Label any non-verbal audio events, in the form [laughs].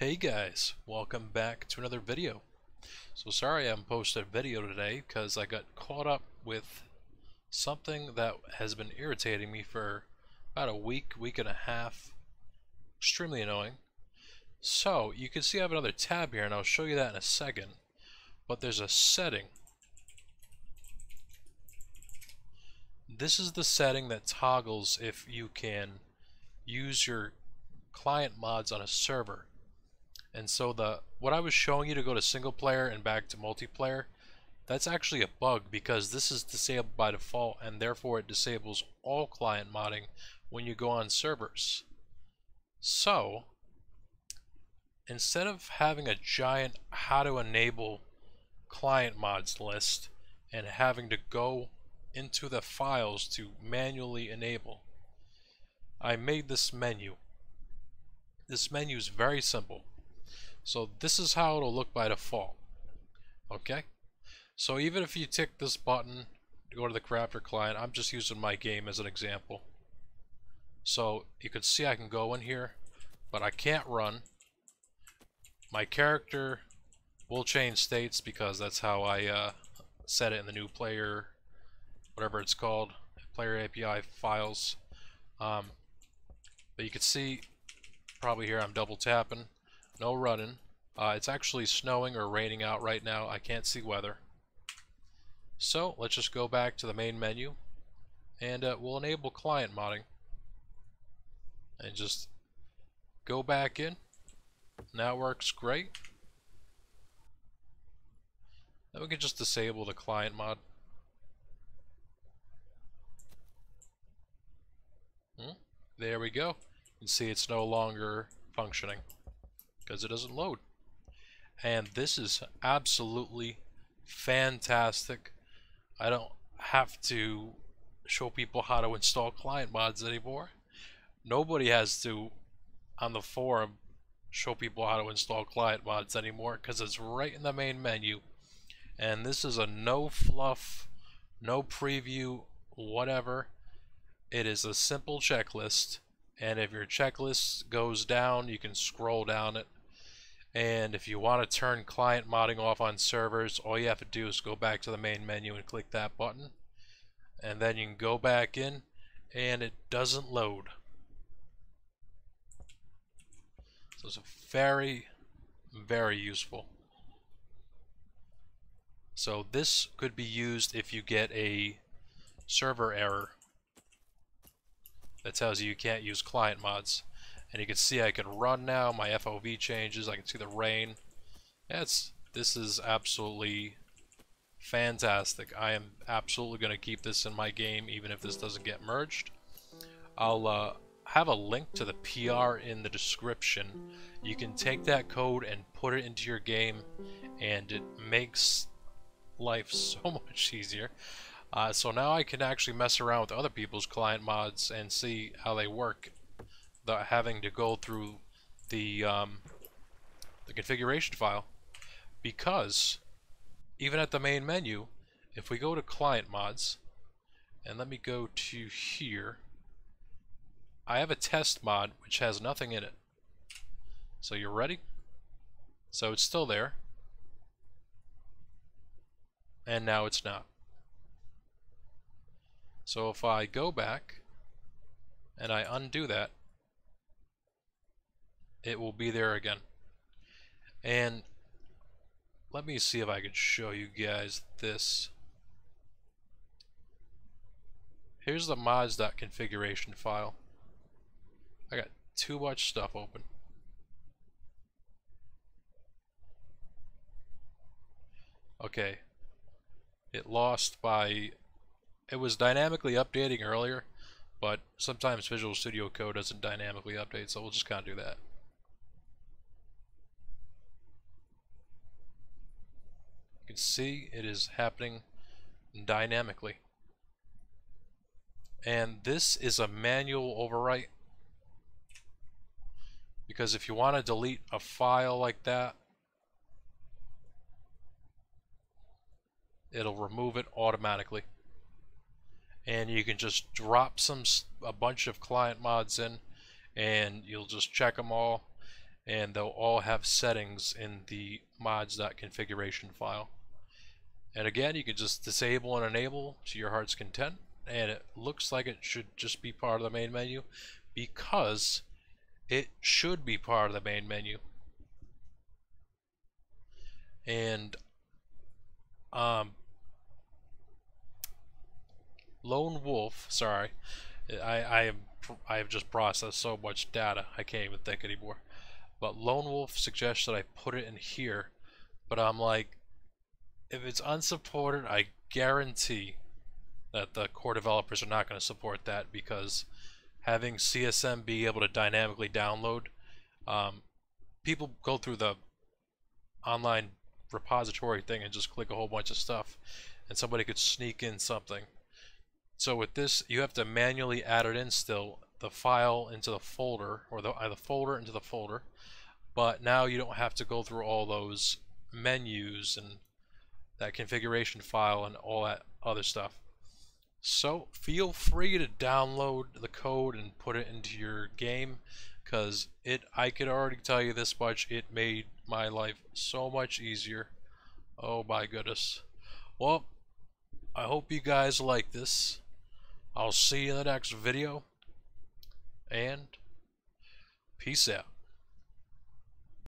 Hey guys, welcome back to another video. So sorry I haven't posted a video today because I got caught up with something that has been irritating me for about a week, week and a half. Extremely annoying. So you can see I have another tab here and I'll show you that in a second. But there's a setting. This is the setting that toggles if you can use your client mods on a server. And so the what I was showing you to go to single player and back to multiplayer, that's actually a bug because this is disabled by default and therefore it disables all client modding when you go on servers. So, instead of having a giant how to enable client mods list and having to go into the files to manually enable, I made this menu. This menu is very simple. So this is how it'll look by default. Okay? So even if you tick this button to go to the crafter client, I'm just using my game as an example. So you can see I can go in here, but I can't run. My character will change states because that's how I uh, set it in the new player, whatever it's called, player API files. Um, but you can see probably here I'm double tapping no running. Uh, it's actually snowing or raining out right now. I can't see weather. So let's just go back to the main menu and uh, we'll enable client modding and just go back in. That works great. Then we can just disable the client mod. Hmm? There we go. You can see it's no longer functioning because it doesn't load. And this is absolutely fantastic. I don't have to show people how to install client mods anymore. Nobody has to, on the forum, show people how to install client mods anymore because it's right in the main menu. And this is a no fluff, no preview, whatever. It is a simple checklist. And if your checklist goes down, you can scroll down it and if you want to turn client modding off on servers, all you have to do is go back to the main menu and click that button. And then you can go back in and it doesn't load. So it's very, very useful. So this could be used if you get a server error that tells you you can't use client mods. And you can see I can run now, my FOV changes, I can see the rain. It's, this is absolutely fantastic. I am absolutely going to keep this in my game even if this doesn't get merged. I'll uh, have a link to the PR in the description. You can take that code and put it into your game and it makes life [laughs] so much easier. Uh, so now I can actually mess around with other people's client mods and see how they work without having to go through the um, the configuration file because even at the main menu if we go to client mods and let me go to here I have a test mod which has nothing in it. So you're ready? So it's still there. And now it's not. So if I go back and I undo that it will be there again. And let me see if I can show you guys this. Here's the mods.configuration file. I got too much stuff open. Okay. It lost by... It was dynamically updating earlier, but sometimes Visual Studio Code doesn't dynamically update, so we'll just kind of do that. Can see it is happening dynamically. And this is a manual overwrite because if you want to delete a file like that it'll remove it automatically and you can just drop some a bunch of client mods in and you'll just check them all and they'll all have settings in the mods.configuration file. And again, you can just disable and enable to your heart's content, and it looks like it should just be part of the main menu because it should be part of the main menu. And um, Lone Wolf, sorry, I, I am I have just processed so much data I can't even think anymore. But Lone Wolf suggests that I put it in here, but I'm like, if it's unsupported, I guarantee that the core developers are not going to support that because having CSM be able to dynamically download, um, people go through the online repository thing and just click a whole bunch of stuff, and somebody could sneak in something. So with this, you have to manually add it in still, the file into the folder, or the, uh, the folder into the folder, but now you don't have to go through all those menus and that configuration file and all that other stuff. So feel free to download the code and put it into your game because it I could already tell you this much it made my life so much easier. Oh my goodness. Well, I hope you guys like this. I'll see you in the next video and peace out.